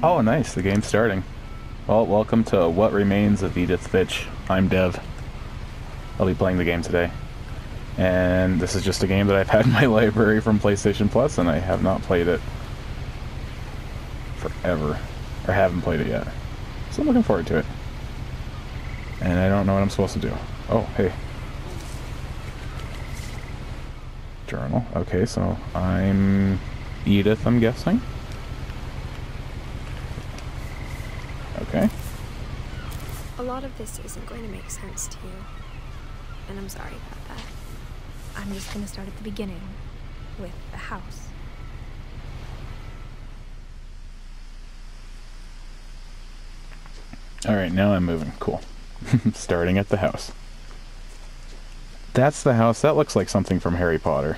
Oh, nice. The game's starting. Well, welcome to What Remains of Edith Finch. I'm Dev. I'll be playing the game today. And this is just a game that I've had in my library from PlayStation Plus, and I have not played it forever. Or haven't played it yet. So I'm looking forward to it. And I don't know what I'm supposed to do. Oh, hey. Journal. Okay, so I'm Edith, I'm guessing. Okay. A lot of this isn't going to make sense to you. And I'm sorry about that. I'm just going to start at the beginning with the house. Alright, now I'm moving. Cool. Starting at the house. That's the house. That looks like something from Harry Potter.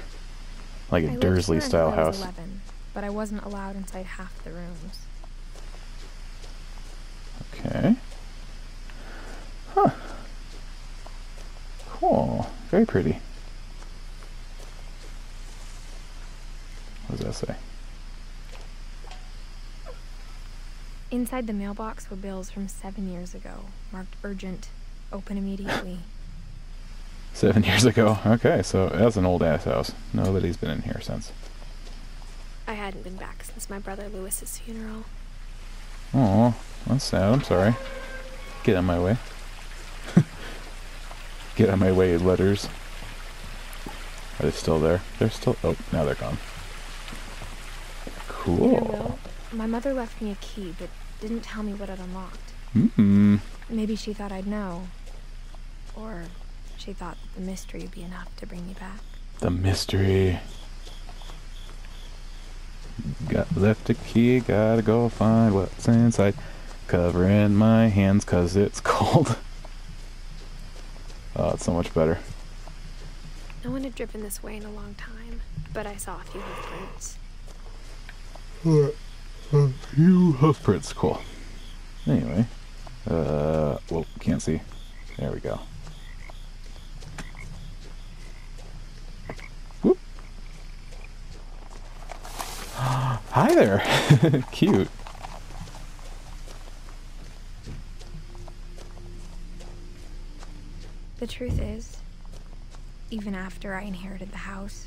Like a Dursley-style until I was house. 11, but I wasn't allowed inside half the rooms. Okay. Huh. Cool. Very pretty. What does that say? Inside the mailbox were bills from seven years ago, marked urgent, open immediately. Seven years ago. Okay, so that's an old ass house. Nobody's been in here since. I hadn't been back since my brother Lewis's funeral. Oh, that's sad. I'm sorry. Get out of my way. Get out of my way, letters. Are they still there? They're still. Oh, now they're gone. Cool. My mother left me a key, but didn't tell me what it unlocked. Hmm. Maybe she thought I'd know. Or she thought the mystery would be enough to bring me back. The mystery. Got left a key, gotta go find what's inside. Covering my hands cause it's cold. Oh, it's so much better. No one had driven this way in a long time, but I saw a few hoofprints. You hoof prints, cool. Anyway, uh, well, can't see. There we go. Whoop. Hi there. Cute. The truth is, even after I inherited the house,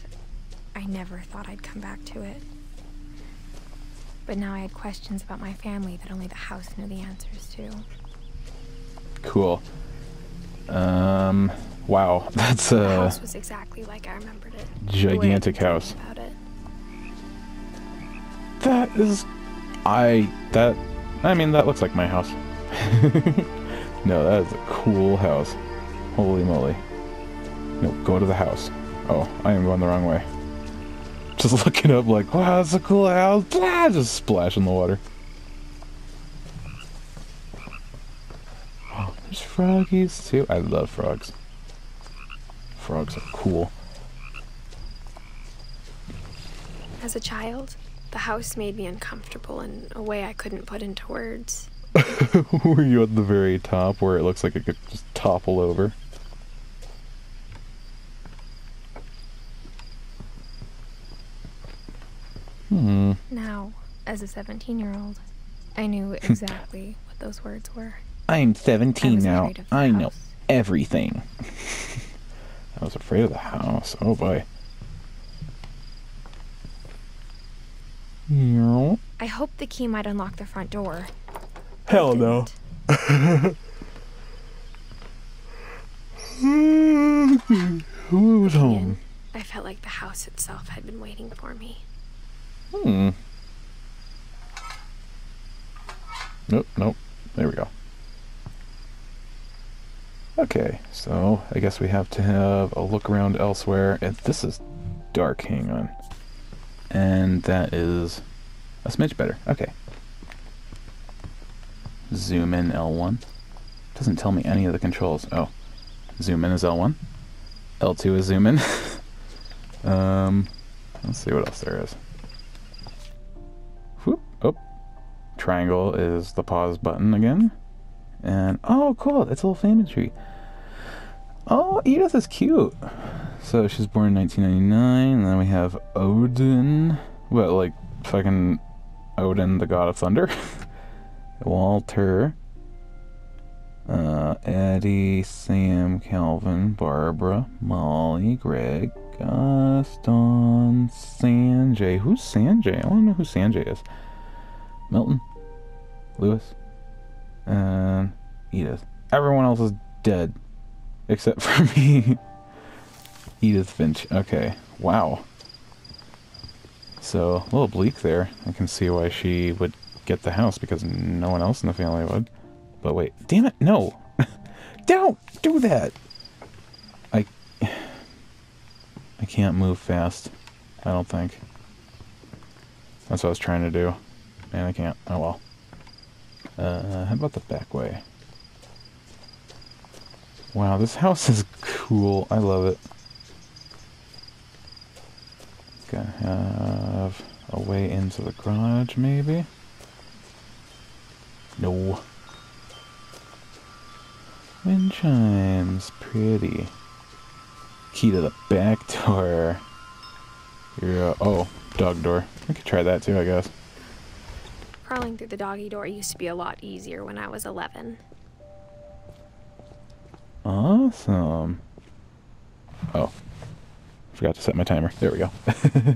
I never thought I'd come back to it. But now I had questions about my family that only the house knew the answers to. Cool. Um, wow, that's The a house was exactly like I remembered it. the gigantic house. About it. That is, I that, I mean that looks like my house. no, that is a cool house. Holy moly! No, go to the house. Oh, I am going the wrong way. Just looking up like, wow, that's a cool house. Blah, just splash in the water. Oh, there's froggies too. I love frogs. Frogs are cool. As a child, the house made me uncomfortable in a way I couldn't put into words. Were you at the very top where it looks like it could just topple over? Hmm. Now, as a 17 year old, I knew exactly what those words were. I'm 17 was now. I know everything. I was afraid of the house. Oh boy. I hope the key might unlock the front door. Hell no. Who was home? I felt like the house itself had been waiting for me. Hmm. Nope, nope. There we go. Okay, so I guess we have to have a look around elsewhere. And this is dark, hang on. And that is a smidge better. Okay. Zoom in L1. Doesn't tell me any of the controls. Oh. Zoom in is L1. L2 is zoom in. um, let's see what else there is. Triangle is the pause button again. And oh, cool! It's a little family tree. Oh, Edith is cute. So she's born in 1999, and then we have Odin. What, like fucking Odin, the god of thunder? Walter, uh, Eddie, Sam, Calvin, Barbara, Molly, Greg, Gaston, Sanjay. Who's Sanjay? I want to know who Sanjay is. Milton, Lewis, and Edith. Everyone else is dead. Except for me. Edith Finch. Okay. Wow. So, a little bleak there. I can see why she would get the house because no one else in the family would. But wait. Damn it. No. Don't do that. I... I can't move fast. I don't think. That's what I was trying to do. Man, I can't. Oh well. Uh, how about the back way? Wow, this house is cool. I love it. Gonna have a way into the garage, maybe? No. Wind chimes. Pretty. Key to the back door. Yeah. Oh, dog door. I could try that too, I guess. Crawling through the doggy door used to be a lot easier when I was 11. Awesome. Oh. Forgot to set my timer. There we go.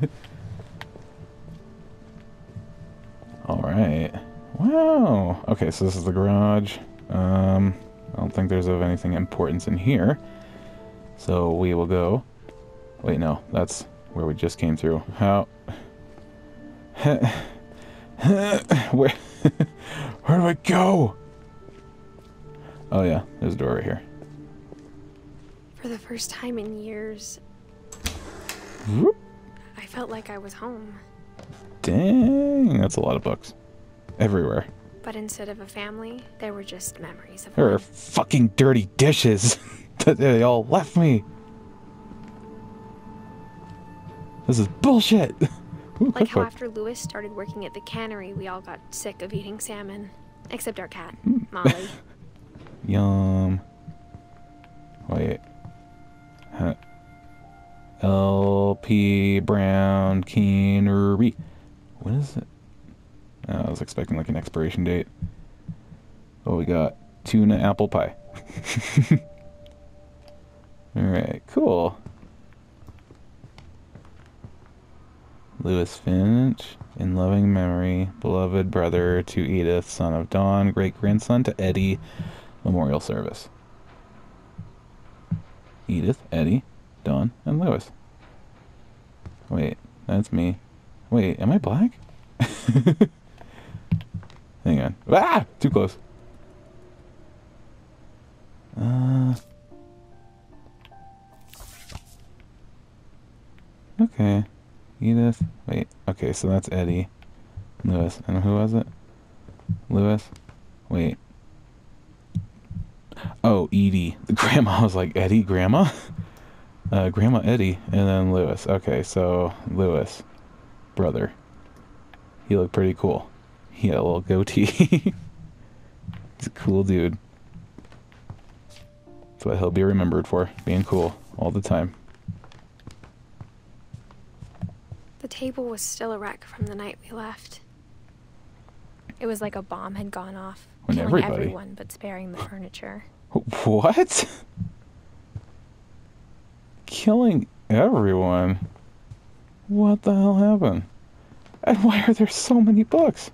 Alright. Wow. Okay, so this is the garage. Um, I don't think there's of anything importance in here. So we will go. Wait, no. That's where we just came through. How... where... where do I go? Oh yeah, there's a door right here. For the first time in years, Whoop. I felt like I was home. Dang, that's a lot of books. Everywhere. But instead of a family, there were just memories of There are fucking dirty dishes. that they all left me. This is bullshit. Like how after Lewis started working at the cannery, we all got sick of eating salmon. Except our cat. Molly. Yum. Wait. Huh. L.P. Brown Cannery. What is it? Oh, I was expecting like an expiration date. Oh, we got tuna apple pie. Alright, cool. Lewis Finch, in loving memory, beloved brother to Edith, son of Dawn, great grandson to Eddie, memorial service. Edith, Eddie, Dawn, and Lewis. Wait, that's me. Wait, am I black? Hang on. Ah! Too close. Uh. Okay. Edith. Wait. Okay, so that's Eddie. Lewis. And who was it? Lewis? Wait. Oh, Edie. The grandma was like, Eddie, grandma? Uh, Grandma Eddie, and then Lewis. Okay, so Lewis. Brother. He looked pretty cool. He had a little goatee. He's a cool dude. That's what he'll be remembered for, being cool all the time. The table was still a wreck from the night we left. It was like a bomb had gone off, When killing everybody- everyone but sparing the furniture. What? Killing everyone? What the hell happened? And why are there so many books?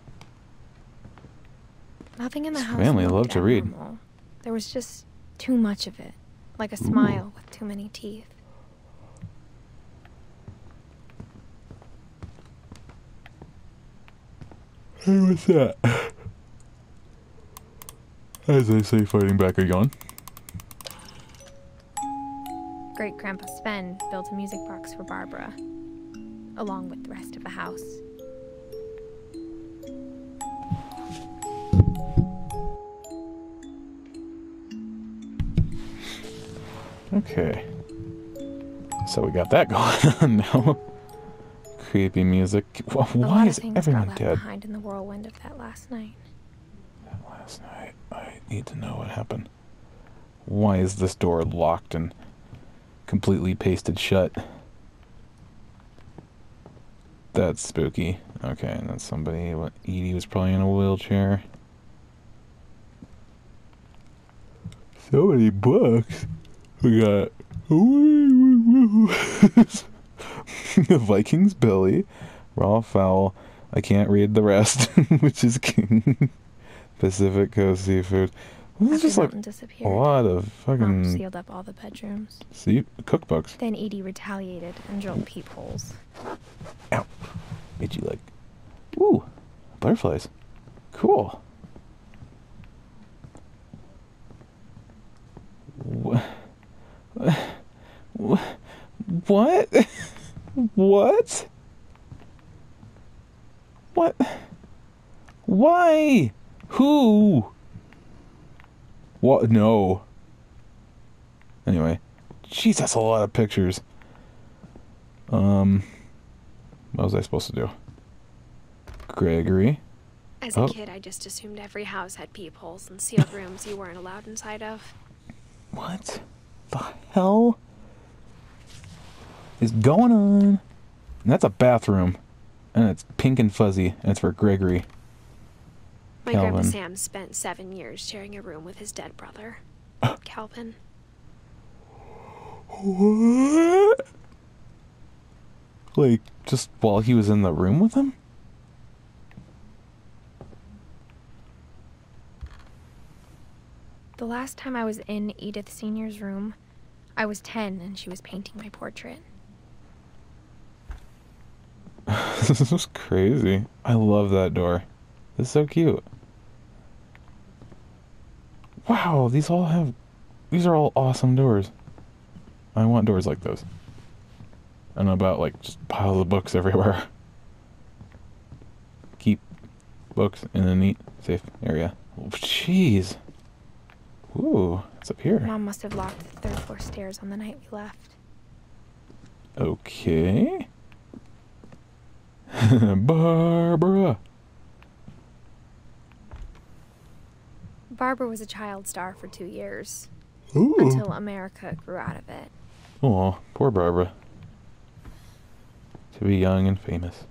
Nothing in the This house family loved to read. There was just too much of it, like a smile with too many teeth. Hey, what's that? As they say, fighting back a yawn. Great Grandpa Sven built a music box for Barbara, along with the rest of the house. Okay. So we got that going on now creepy music. Why is everyone got dead? Behind in the whirlwind of that last night. That last night. I need to know what happened. Why is this door locked and completely pasted shut? That's spooky. Okay, and that's somebody. What Edie was probably in a wheelchair. So many books. We got. the Vikings Billy, Raw Fowl. I can't read the rest, which is King. Pacific Coast Seafood. This is just like a lot of Mom fucking sealed up all the bedrooms. see cookbooks. Then Edie retaliated and drilled peepholes. Ow. Itchy leg. Ooh, butterflies. Cool. Wha- wha- What? What? What? Why? Who? What? No. Anyway. Jeez, that's a lot of pictures. Um, what was I supposed to do? Gregory. As a Oh. kid, I just assumed every house had peepholes and sealed rooms you weren't allowed inside of. What the hell is going on? And that's a bathroom. And it's pink and fuzzy. And it's for Gregory. My grandpa Sam spent seven years sharing a room with his dead brother, Calvin. What? Like, just while he was in the room with him? The last time I was in Edith Senior's room, I was 10 and she was painting my portrait. this is crazy. I love that door. It's so cute. Wow, these all have. These are all awesome doors. I want doors like those. And about like just piles of books everywhere. Keep books in a neat, safe area. Oh, Jeez. Ooh, it's up here. Mom must have locked the third floor stairs on the night we left. Okay. Barbara. Barbara was a child star for two years, Ooh. until America grew out of it. Oh, poor Barbara. To be young and famous.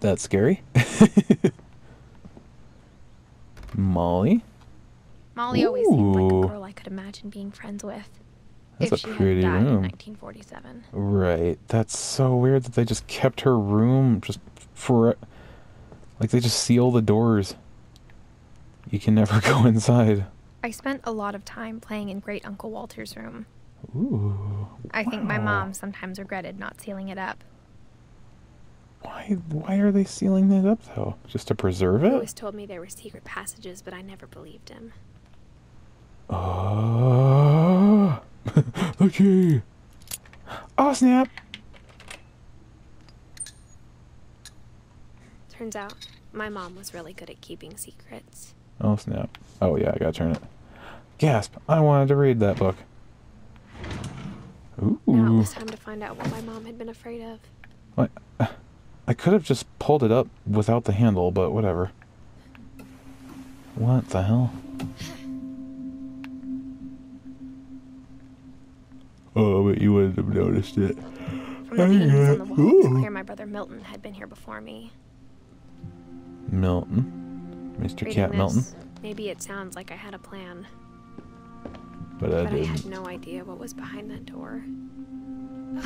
That's scary. Molly? Molly always seemed like a girl I could imagine being friends with. That's if a she pretty had died in room. 1947. Right. That's so weird that they just kept her room just for. Like they just seal the doors. You can never go inside. I spent a lot of time playing in Great Uncle Walter's room. Ooh. I think my mom sometimes regretted not sealing it up. Why? Why are they sealing it up though? Just to preserve it? He always told me there were secret passages, but I never believed him. Oh, the key. Oh snap! Turns out, my mom was really good at keeping secrets. Oh snap! Oh yeah, I gotta turn it. Gasp! I wanted to read that book. Ooh. Now it was time to find out what my mom had been afraid of. what? I could have just pulled it up without the handle, but whatever. What the hell? Oh, but you wouldn't have noticed it. From the paintings on the wall, it was clear my brother Milton had been here before me. Milton, Mr. Reading Cat Milton, Maybe it sounds like I had a plan, but I but I had didn't. no idea what was behind that door.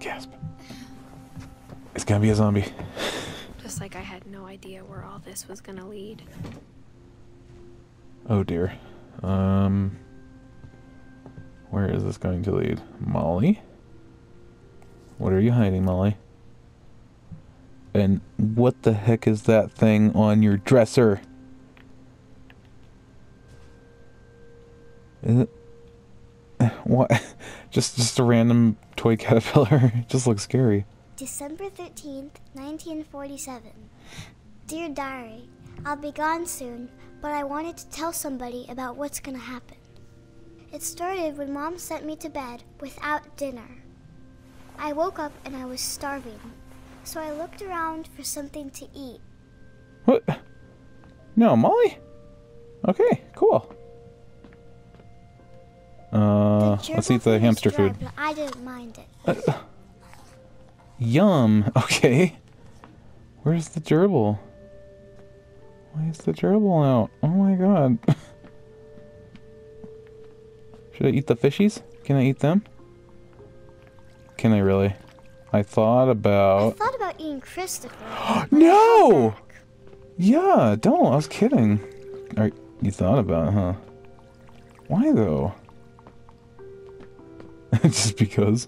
Gasp! It's gonna be a zombie. Just like I had no idea where all this was gonna lead. Oh dear. Um. Where is this going to lead? Molly? What are you hiding, Molly? And what the heck is that thing on your dresser? Is it? What? Just just a random toy caterpillar. It just looks scary. December 13th, 1947. Dear Diary, I'll be gone soon, but I wanted to tell somebody about what's gonna happen. It started when Mom sent me to bed without dinner. I woke up and I was starving, so I looked around for something to eat. What? No, Molly? Okay, cool. Uh, let's eat the hamster dry, food. I didn't mind it. Yum. Okay. Where's the gerbil? Why is the gerbil out? Oh my god. Should I eat the fishies? Can I eat them? Can I really? I thought about... I thought about eating Christopher. No! Yeah, don't. I was kidding. You thought about it, huh? Why though? Just because.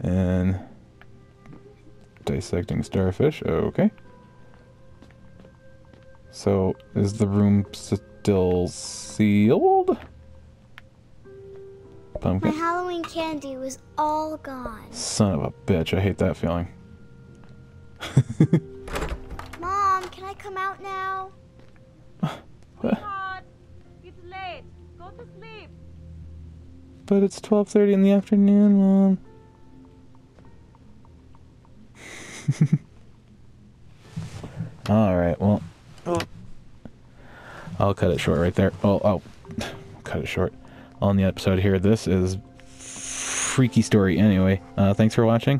And dissecting starfish. Okay. So is the room still sealed? My Halloween candy was all gone. Son of a bitch! I hate that feeling. Mom, can I come out now? Sweetheart, it's late. Go to sleep. But it's 12:30 in the afternoon, Mom. All right. Well, oh. I'll cut it short right there. Oh, oh I'll cut it short on the episode here. This is freaky story anyway. Uh, thanks for watching.